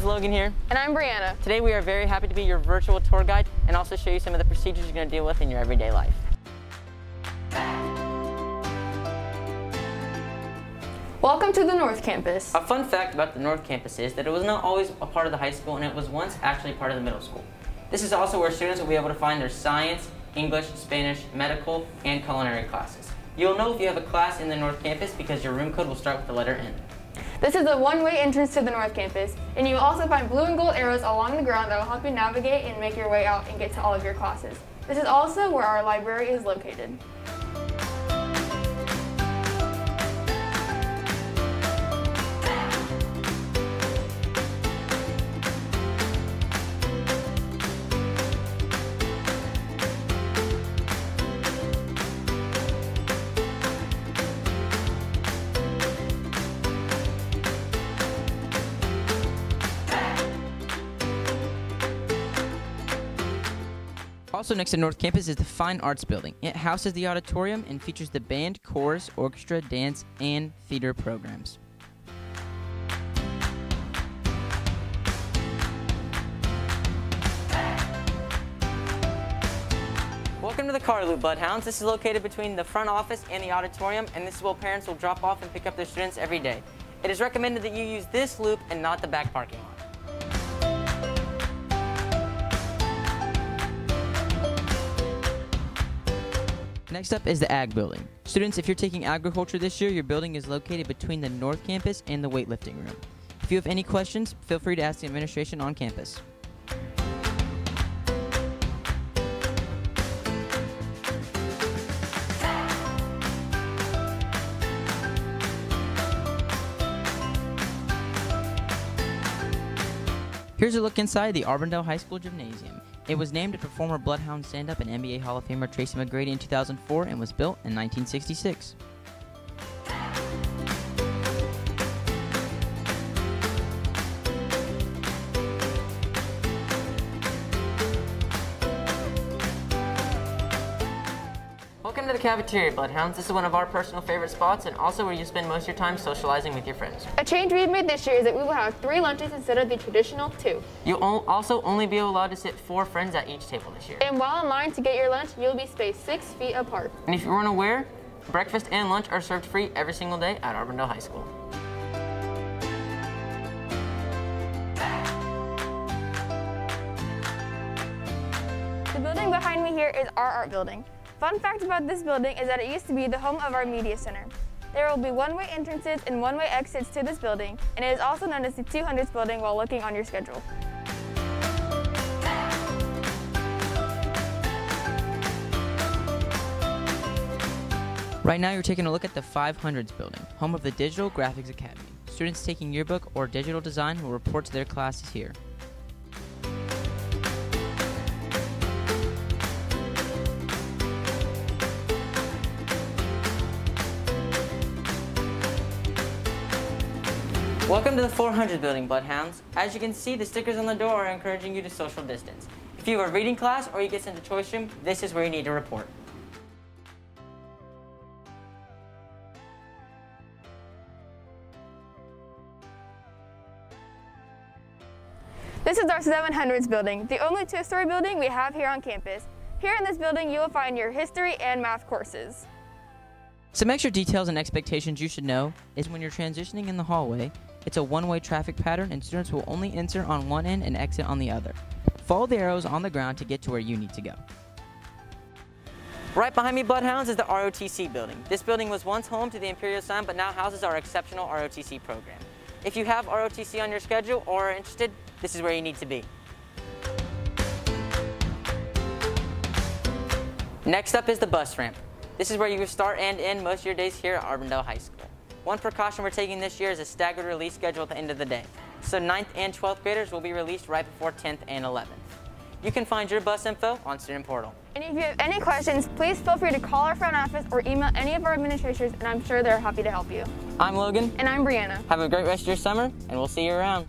Bloodhounds, Logan here. And I'm Brianna. Today we are very happy to be your virtual tour guide and also show you some of the procedures you're going to deal with in your everyday life. Welcome to the North Campus. A fun fact about the North Campus is that it was not always a part of the high school and it was once actually part of the middle school. This is also where students will be able to find their science, English, Spanish, medical, and culinary classes. You'll know if you have a class in the North Campus because your room code will start with the letter N. This is a one-way entrance to the North Campus, and you will also find blue and gold arrows along the ground that will help you navigate and make your way out and get to all of your classes. This is also where our library is located. Also next to North Campus is the Fine Arts Building. It houses the auditorium and features the band, chorus, orchestra, dance, and theater programs. Welcome to the Car Loop Bloodhounds. This is located between the front office and the auditorium, and this is where parents will drop off and pick up their students every day. It is recommended that you use this loop and not the back parking lot. Next up is the Ag Building. Students, if you're taking agriculture this year, your building is located between the North Campus and the weightlifting room. If you have any questions, feel free to ask the administration on campus. Here's a look inside the Auburndale High School Gymnasium. It was named after former Bloodhound stand-up and NBA Hall of Famer Tracy McGrady in 2004 and was built in 1966. Welcome to the cafeteria, Bloodhounds. This is one of our personal favorite spots and also where you spend most of your time socializing with your friends. A change we've made this year is that we will have three lunches instead of the traditional two. You'll also only be allowed to sit four friends at each table this year. And while in line to get your lunch, you'll be spaced six feet apart. And if you weren't aware, breakfast and lunch are served free every single day at Auburndale High School. The building behind me here is our art building. Fun fact about this building is that it used to be the home of our media center. There will be one-way entrances and one-way exits to this building, and it is also known as the 200s building while looking on your schedule. Right now you're taking a look at the 500s building, home of the Digital Graphics Academy. Students taking yearbook or digital design will report to their classes here. Welcome to the 400 building, Bloodhounds. As you can see, the stickers on the door are encouraging you to social distance. If you have a reading class or you get sent to choice room, this is where you need to report. This is our 700s building, the only two-story building we have here on campus. Here in this building, you will find your history and math courses. Some extra details and expectations you should know is when you're transitioning in the hallway, it's a one-way traffic pattern and students will only enter on one end and exit on the other. Follow the arrows on the ground to get to where you need to go. Right behind me, Bloodhounds, is the ROTC building. This building was once home to the Imperial Sun, but now houses our exceptional ROTC program. If you have ROTC on your schedule or are interested, this is where you need to be. Next up is the bus ramp. This is where you start and end most of your days here at Auburndale High School. One precaution we're taking this year is a staggered release schedule at the end of the day. So 9th and 12th graders will be released right before 10th and 11th. You can find your bus info on Student Portal. And if you have any questions, please feel free to call our front office or email any of our administrators, and I'm sure they're happy to help you. I'm Logan. And I'm Brianna. Have a great rest of your summer, and we'll see you around.